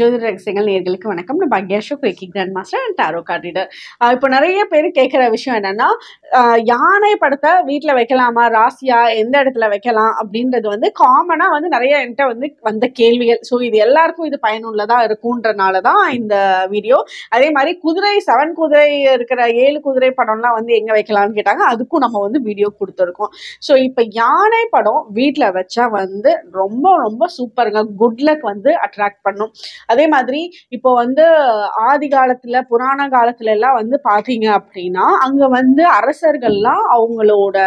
ஜோதிட ரகசியங்கள் நேர்களுக்கு வணக்கம். நான் Bhagya Ashok reiki grand master and tarot card reader இப்போ நிறைய பேர் கேட்குற விஷயம் என்னன்னா யானை படத்தை வீட்டில் வைக்கலாமா ராசியா எந்த இடத்துல வைக்கலாம் அப்படின்றது வந்து காமனாக வந்து நிறைய என்கிட்ட வந்து வந்த கேள்விகள். ஸோ இது எல்லாருக்கும் இது பயனுள்ளதாக இருக்குன்றனால தான் இந்த வீடியோ அதே மாதிரி குதிரை செவன் குதிரை இருக்கிற ஏழு குதிரை படம்லாம் வந்து எங்கே வைக்கலாம்னு கேட்டாங்க. அதுக்கும் நம்ம வந்து வீடியோ கொடுத்துருக்கோம். ஸோ இப்போ யானை படம் வீட்டில் வச்சா வந்து ரொம்ப ரொம்ப சூப்பருங்க குட் லக் வந்து அட்ராக்ட் பண்ணும். அதே மாதிரி இப்போ வந்து ஆதி காலத்துல புராண காலத்துல எல்லாம் வந்து பாத்தீங்க அப்படின்னா அங்க வந்து அரசர்கள்லாம் அவங்களோட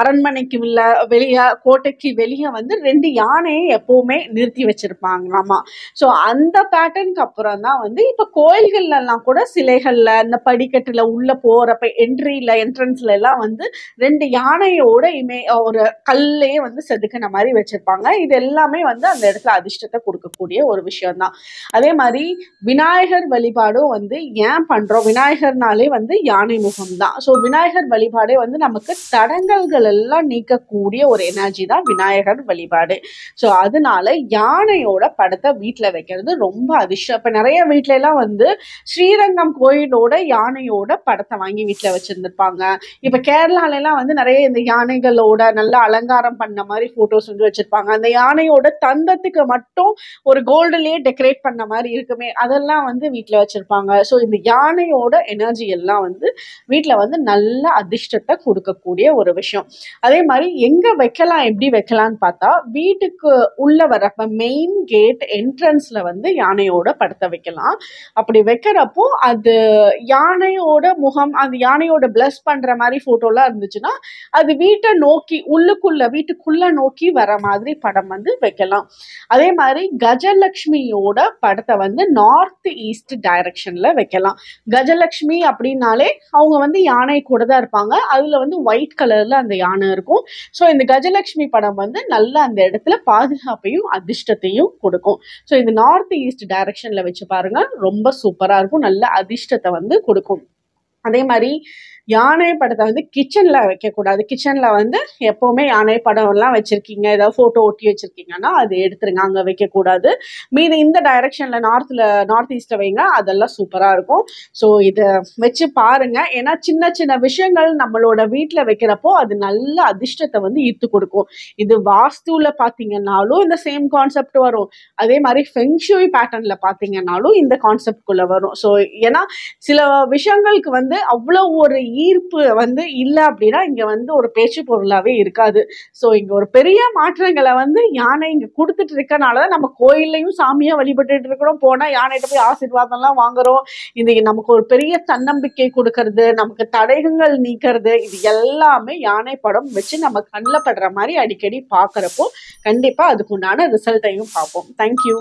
அரண்மனைக்கு உள்ள வெளியே கோட்டைக்கு வெளியே வந்து ரெண்டு யானையை எப்பவுமே நிறுத்தி வச்சிருப்பாங்களாமா. ஸோ அந்த பேட்டர்னுக்கு அப்புறம் தான் வந்து இப்போ கோயில்கள்ல எல்லாம் கூட சிலைகள்ல இந்த படிக்கட்டுல உள்ள போறப்ப என்ட்ரியில என்ட்ரன்ஸ்ல எல்லாம் வந்து ரெண்டு யானையோட இமே ஒரு கல்லையே வந்து செதுக்கின மாதிரி வச்சிருப்பாங்க. இது எல்லாமே வந்து அந்த இடத்துல அதிர்ஷ்டத்தை கொடுக்கக்கூடிய ஒரு விஷயம் தான் அதே மாதிரி விநாயகர் வழிபாடும் வந்து ஏன் பண்றோம்? விநாயகர்னாலே வந்து யானை முகம் தான் ஸோ விநாயகர் வழிபாடே வந்து நமக்கு தடங்கல்கள் எல்லாம் நீக்கக்கூடிய ஒரு எனர்ஜி தான் விநாயகர் வழிபாடு. ஸோ அதனால யானையோட படத்தை வீட்டில் வைக்கிறது ரொம்ப அதிர்ஷ்டம். இப்போ நிறைய வீட்ல எல்லாம் வந்து ஸ்ரீரங்கம் கோயிலோட யானையோட படத்தை வாங்கி வீட்டில் வச்சிருந்திருப்பாங்க. இப்போ கேரளால எல்லாம் வந்து நிறைய இந்த யானைகளோட நல்ல அலங்காரம் பண்ண மாதிரி ஃபோட்டோஸ் வந்து வச்சிருப்பாங்க. அந்த யானையோட தந்தத்துக்கு மட்டும் ஒரு கோல்டுலயே டெக்கரேட் பண்ண மாதிரி இருக்குமே அதெல்லாம் வந்து வீட்டில் வச்சிருப்பாங்க. ஸோ இந்த யானையோட எனர்ஜி எல்லாம் வந்து வீட்டில் வந்து நல்ல அதிர்ஷ்டத்தை கொடுக்கக்கூடிய ஒரு விஷயம். அதே மாதிரி எங்கே வைக்கலாம் எப்படி வைக்கலாம்னு பார்த்தா வீட்டுக்கு உள்ள வரப்ப மெயின் கேட் என்ட்ரன்ஸில் வந்து யானையோட படத்தை வைக்கலாம். அப்படி வைக்கிறப்போ அது யானையோட முகம் அந்த யானையோட பிளஸ் பண்ணுற மாதிரி ஃபோட்டோலாம் இருந்துச்சுன்னா அது வீட்டை நோக்கி உள்ளுக்குள்ள வீட்டுக்குள்ளே நோக்கி வர மாதிரி படம் வந்து வைக்கலாம். அதே மாதிரி கஜலட்சுமியோட படத்தை வந்து நார்த் ஈஸ்ட் டைரக்ஷன்ல வைக்கலாம். கஜலட்சுமி அப்படின்னாலே அவங்க வந்து யானை கூட தான் இருப்பாங்க. அதுல வந்து ஒயிட் கலர்ல அந்த யானை இருக்கும். ஸோ இந்த கஜலட்சுமி படம் வந்து நல்ல அந்த இடத்துல பாதுகாப்பையும் அதிர்ஷ்டத்தையும் கொடுக்கும். ஸோ இந்த நார்த் ஈஸ்ட் டைரக்ஷன்ல வச்சு பாருங்க ரொம்ப சூப்பரா இருக்கும். நல்ல அதிர்ஷ்டத்தை வந்து கொடுக்கும். அதே மாதிரி யானை படத்தை வந்து கிச்சன்ல வைக்கக்கூடாது. கிச்சன்ல வந்து எப்பவுமே யானை படம் எல்லாம் வச்சிருக்கீங்க. ஏதாவது போட்டோ ஒட்டி வச்சிருக்கீங்கன்னா அது எடுத்துருங்க. அங்க வைக்கக்கூடாது. மீதி இந்த டைரக்ஷன்ல நார்த்ல நார்த் ஈஸ்ட்ல வைங்க. அதெல்லாம் சூப்பரா இருக்கும். ஸோ இதை வச்சு பாருங்க. ஏன்னா சின்ன சின்ன விஷயங்கள் நம்மளோட வீட்டில் வைக்கிறப்போ அது நல்ல அதிர்ஷ்டத்தை வந்து ஈர்த்து கொடுக்கும். இது வாஸ்துல பார்த்தீங்கன்னாலும் இந்த சேம் கான்செப்ட் வரும். அதே மாதிரி ஃபெங்ஷுய் பேட்டர்ன்ல பார்த்தீங்கன்னாலும் இந்த கான்செப்ட்குள்ள வரும். ஸோ ஏன்னா சில விஷயங்களுக்கு வந்து அவ்வளோ ஒரு ஈர்ப்பு வந்து இல்லை அப்படின்னா இங்கே வந்து ஒரு பேச்சு பொருளாகவே இருக்காது. ஸோ இங்கே ஒரு பெரிய மாற்றங்களை வந்து யானை இங்கே கொடுத்துட்டு இருக்கனால தான் நம்ம கோயில்லையும் சாமியாக வழிபட்டுட்டு இருக்கிறோம். போனால் யானைகிட்ட போய் ஆசீர்வாதம்லாம் வாங்குறோம். இது நமக்கு ஒரு பெரிய தன்னம்பிக்கை கொடுக்கறது நமக்கு தடைகங்கள் நீக்கிறது இது எல்லாமே யானை படம் வச்சு நம்ம கண்ணில் படுற மாதிரி அடிக்கடி பார்க்குறப்போ கண்டிப்பாக அதுக்குண்டான ரிசல்ட்டையும் பார்ப்போம். தேங்க்யூ